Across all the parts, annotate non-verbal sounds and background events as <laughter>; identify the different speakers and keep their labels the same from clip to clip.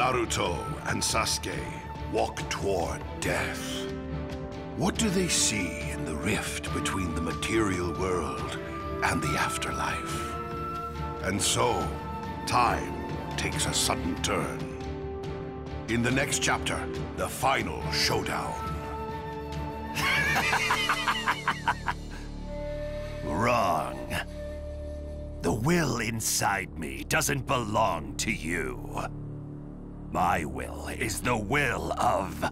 Speaker 1: Naruto and Sasuke walk toward death. What do they see in the rift between the material world and the afterlife? And so, time takes a sudden turn. In the next chapter, the final showdown. <laughs>
Speaker 2: Wrong. The will inside me doesn't belong to you. My will is the will of...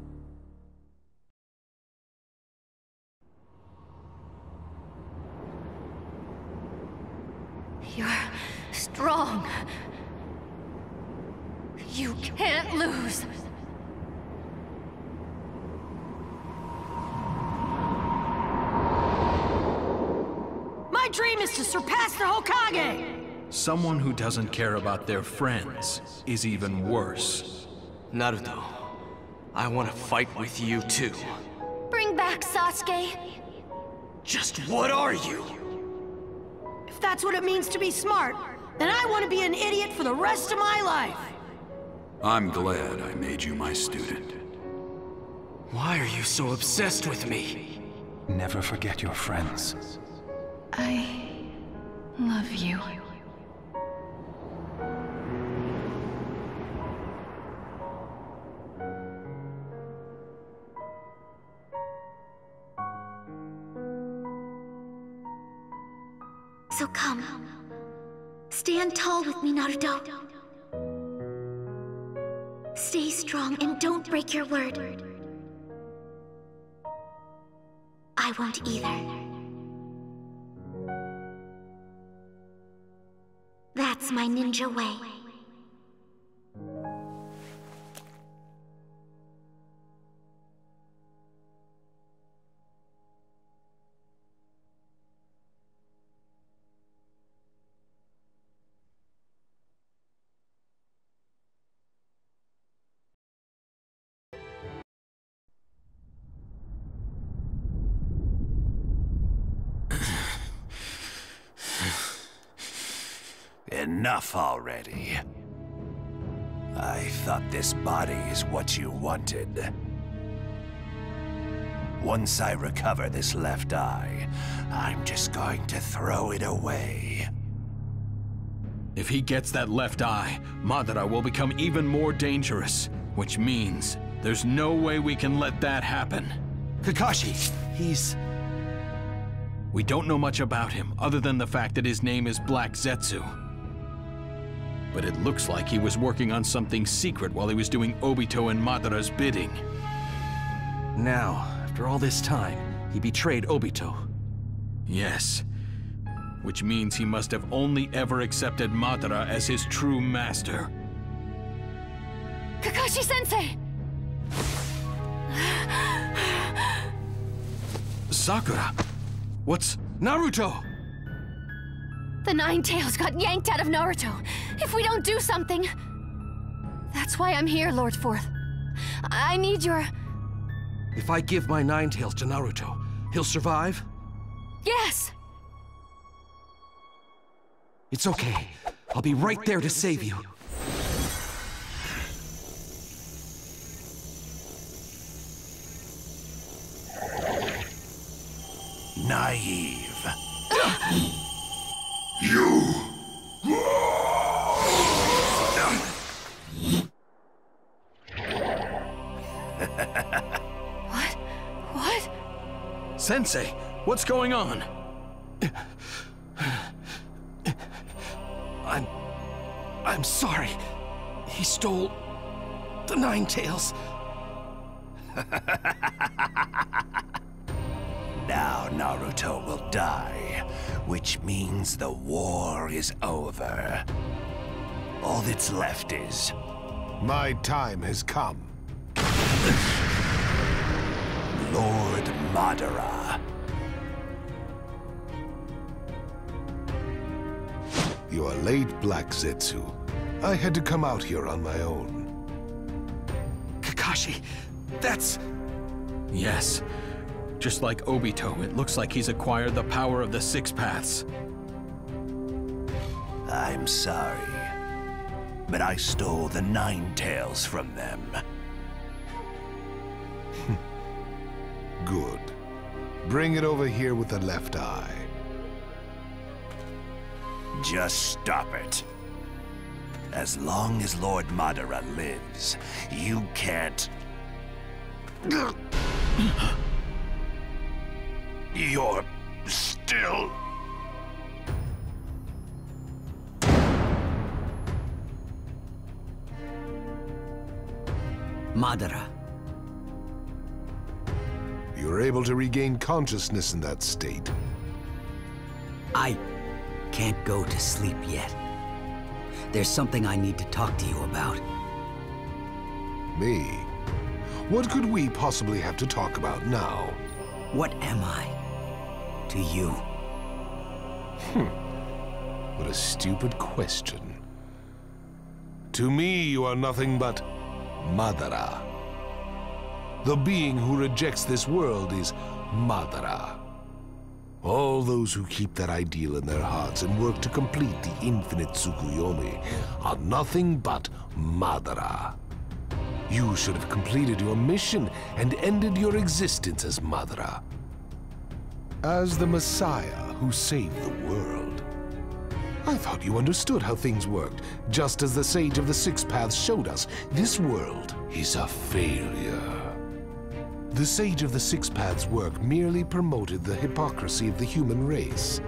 Speaker 3: You're strong. You can't lose.
Speaker 4: My dream is to surpass the Hokage!
Speaker 5: Someone who doesn't care about their friends is even worse.
Speaker 6: Naruto, I want to fight with you too.
Speaker 3: Bring back Sasuke.
Speaker 6: Just what are you?
Speaker 4: If that's what it means to be smart, then I want to be an idiot for the rest of my life.
Speaker 7: I'm glad I made you my student.
Speaker 6: Why are you so obsessed with me?
Speaker 8: Never forget your friends.
Speaker 3: I love you.
Speaker 9: So come. Stand tall with me, Naruto. Stay strong and don't break your word. I won't either. That's my ninja way.
Speaker 2: Enough already. I thought this body is what you wanted. Once I recover this left eye, I'm just going to throw it away.
Speaker 5: If he gets that left eye, Madara will become even more dangerous, which means there's no way we can let that happen.
Speaker 6: Kakashi, he's...
Speaker 5: We don't know much about him, other than the fact that his name is Black Zetsu. But it looks like he was working on something secret while he was doing Obito and Madara's bidding.
Speaker 6: Now, after all this time, he betrayed Obito.
Speaker 5: Yes. Which means he must have only ever accepted Madara as his true master.
Speaker 3: Kakashi-sensei!
Speaker 5: Sakura! What's...
Speaker 6: Naruto!
Speaker 3: The Nine Tails got yanked out of Naruto. If we don't do something... That's why I'm here, Lord Fourth. I need your...
Speaker 6: If I give my Nine Tails to Naruto, he'll survive?
Speaker 3: Yes!
Speaker 6: It's okay. I'll be right there to save you.
Speaker 2: Naive.
Speaker 5: What's going on?
Speaker 6: I'm... I'm sorry. He stole... the Nine Tails. <laughs>
Speaker 2: Now Naruto will die, which means the war is over. All that's left is...
Speaker 1: My time has come.
Speaker 2: Lord Madara.
Speaker 1: You are late, Black Zetsu. I had to come out here on my own.
Speaker 6: Kakashi, that's...
Speaker 5: Yes. Just like Obito, it looks like he's acquired the power of the Six Paths.
Speaker 2: I'm sorry. but I stole the Nine Tails from them. <laughs>
Speaker 1: Good. Bring it over here with the left eye.
Speaker 2: Just stop it. As long as Lord Madara lives, you can't... You're still...
Speaker 10: Madara.
Speaker 1: You're able to regain consciousness in that state.
Speaker 10: I can't go to sleep yet. There's something I need to talk to you about.
Speaker 1: Me? What could we possibly have to talk about now?
Speaker 10: What am I to you? Hmm.
Speaker 1: What a stupid question. To me, you are nothing but Madara. The being who rejects this world is Madara. All those who keep that ideal in their hearts and work to complete the infinite Tsukuyomi are nothing but Madara. You should have completed your mission and ended your existence as Madara. As the Messiah who saved the world. I thought you understood how things worked, just as the Sage of the Six Paths showed us. This world is a failure. The Sage of the Six Paths work merely promoted the hypocrisy of the human race.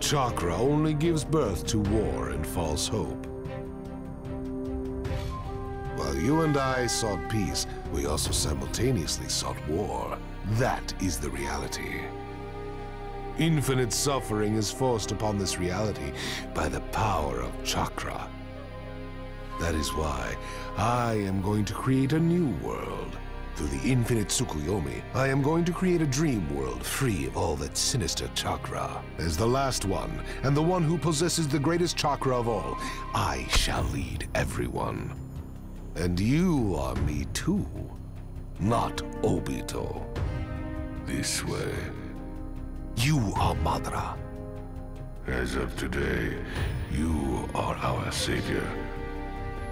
Speaker 1: Chakra only gives birth to war and false hope. While you and I sought peace, we also simultaneously sought war. That is the reality. Infinite suffering is forced upon this reality by the power of chakra. That is why I am going to create a new world. Through the infinite Tsukuyomi, I am going to create a dream world free of all that sinister chakra. As the last one, and the one who possesses the greatest chakra of all, I shall lead everyone. And you are me too, not Obito. This way. You are Madara. As of today, you are our savior.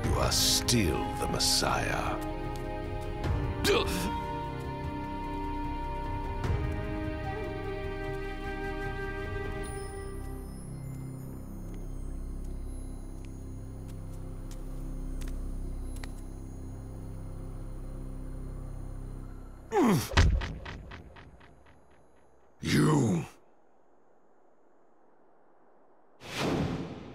Speaker 1: You are still the Messiah. You.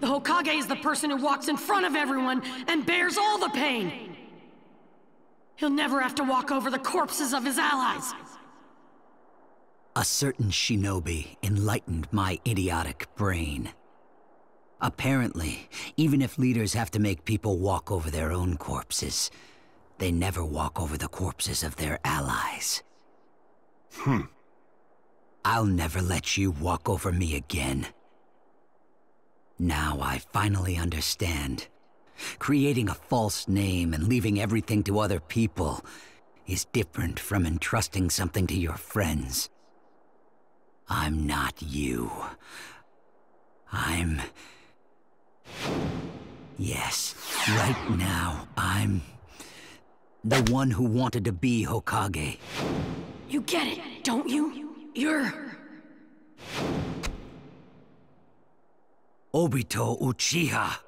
Speaker 4: The Hokage is the person who walks in front of everyone and bears all the pain. He'll never have to walk over the corpses of his allies.
Speaker 10: A certain shinobi enlightened my idiotic brain. Apparently, even if leaders have to make people walk over their own corpses, they never walk over the corpses of their allies.
Speaker 1: Hmm.
Speaker 10: I'll never let you walk over me again. Now I finally understand. Creating a false name and leaving everything to other people is different from entrusting something to your friends. I'm not you. I'm... Yes, right now, I'm... The one who wanted to be Hokage.
Speaker 4: You get it, don't you? You're...
Speaker 10: Obito Uchiha.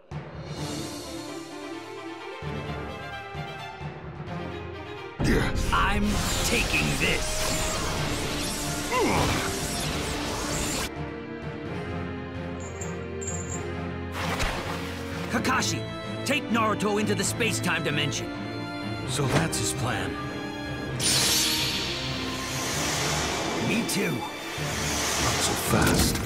Speaker 10: I'm taking this. Kakashi, take Naruto into the space-time dimension.
Speaker 5: So that's his plan.
Speaker 10: Me too.
Speaker 1: Not so fast.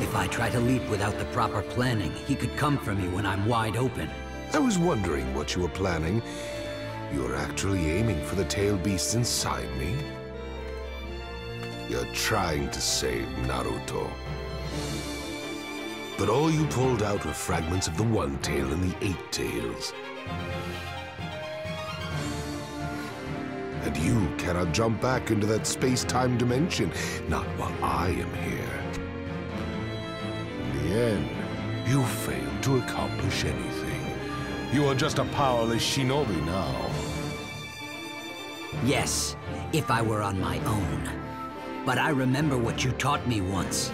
Speaker 10: If I try to leap without the proper planning, he could come for me when I'm wide open.
Speaker 1: I was wondering what you were planning. You're actually aiming for the tail beasts inside me? You're trying to save Naruto. But all you pulled out were fragments of the One Tail and the Eight Tails. And you cannot jump back into that space-time dimension, not while I am here. In the end, You failed to accomplish anything. You are just a powerless shinobi now.
Speaker 10: Yes, if I were on my own. But I remember what you taught me once.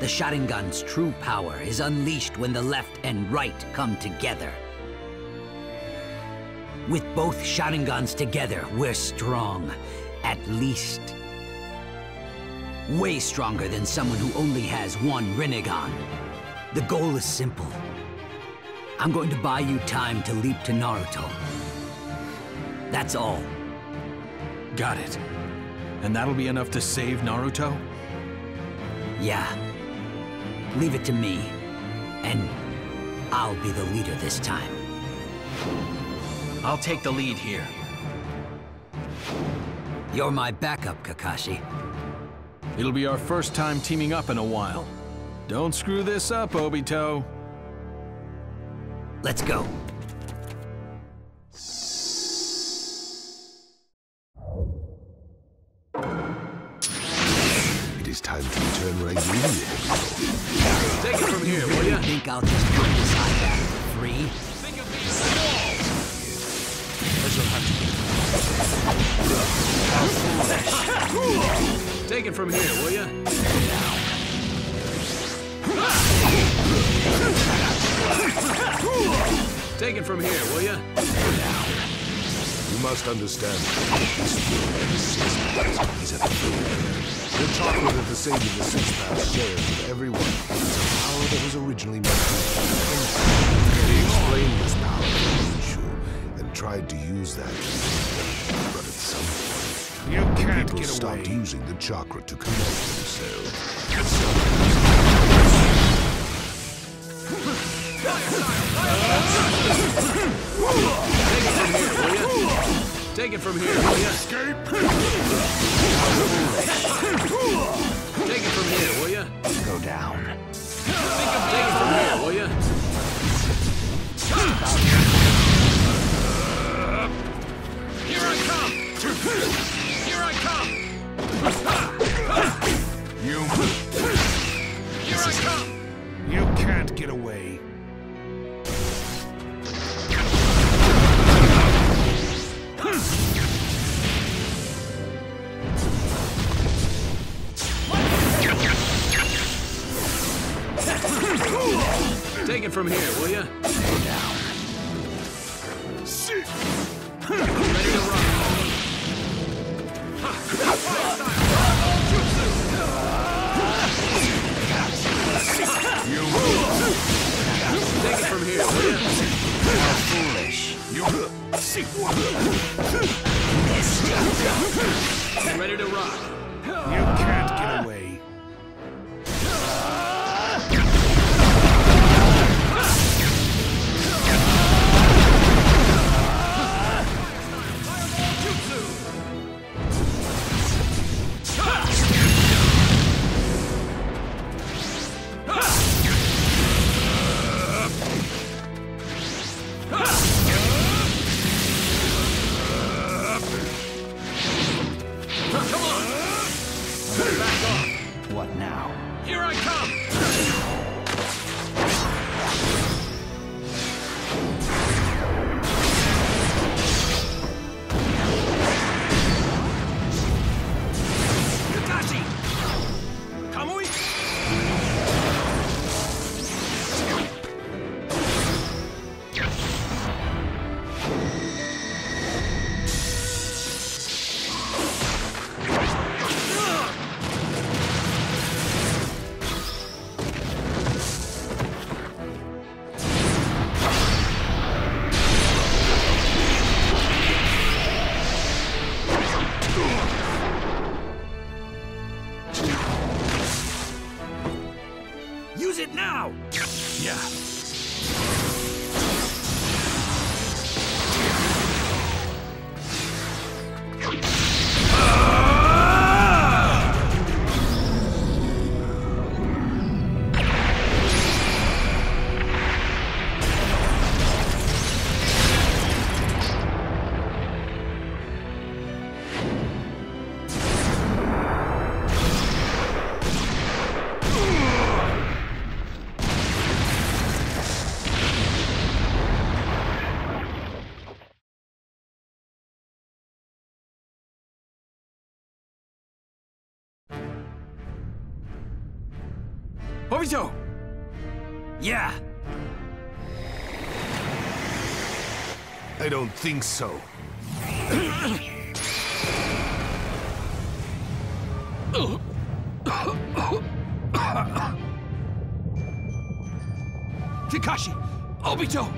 Speaker 10: The Sharingan's true power is unleashed when the left and right come together. With both Sharingans together, we're strong. At least. Way stronger than someone who only has one Rinnegan. The goal is simple. I'm going to buy you time to leap to Naruto. That's all.
Speaker 5: Got it. And that'll be enough to save Naruto?
Speaker 10: Yeah. Leave it to me. And I'll be the leader this time.
Speaker 5: I'll take the lead here.
Speaker 10: You're my backup, Kakashi.
Speaker 5: It'll be our first time teaming up in a while. Don't screw this up, Obito.
Speaker 10: Let's go.
Speaker 1: It is time to return where you live.
Speaker 5: Take it from here, will
Speaker 10: You
Speaker 5: ya?
Speaker 10: think I'll just put this iPad for free?
Speaker 5: Think of me as a wall! Take it from here, will ya? Take it from here, will ya?
Speaker 1: You must understand that this world is six paths is at the door. The chakra at the sage of the six paths shares with everyone is a power that was originally meant to He explained this power to Ninshu and tried to use that. But at some point,
Speaker 6: You can't
Speaker 1: people
Speaker 6: get
Speaker 1: stopped
Speaker 6: away.
Speaker 1: using the chakra to connect themselves.
Speaker 5: Take it from here, will ya? Escape! Take it from here, will ya?
Speaker 2: Go down.
Speaker 5: Think of take it from here, will ya? Here I come! Here I come!
Speaker 1: You,
Speaker 5: Here I come!
Speaker 6: You can't get away.
Speaker 5: From here, will ya? Ready to rock. You take it from here, will ya?
Speaker 2: Foolish.
Speaker 5: Ready to rock.
Speaker 6: You can't
Speaker 5: Obito!
Speaker 10: Yeah!
Speaker 1: I don't think so.
Speaker 6: Kakashi! Obito!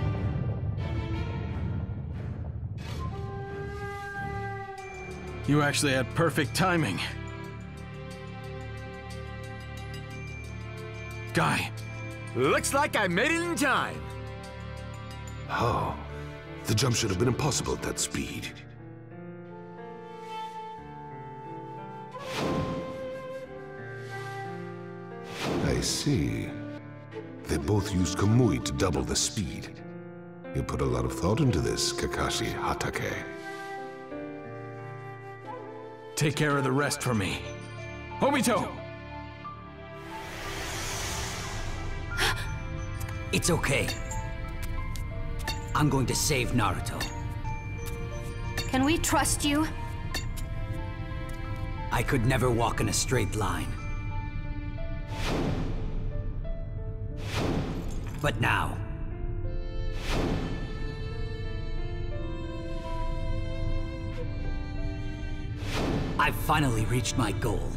Speaker 5: You actually had perfect timing. Guy,
Speaker 11: Looks like I made it in time.
Speaker 1: How? The jump should have been impossible at that speed. I see. They both used Kamui to double the speed. You put a lot of thought into this, Kakashi Hatake.
Speaker 5: take care of the rest for me. Obito!
Speaker 10: It's okay. I'm going to save Naruto.
Speaker 3: Can we trust you?
Speaker 10: I could never walk in a straight line. But now... I've finally reached my goal.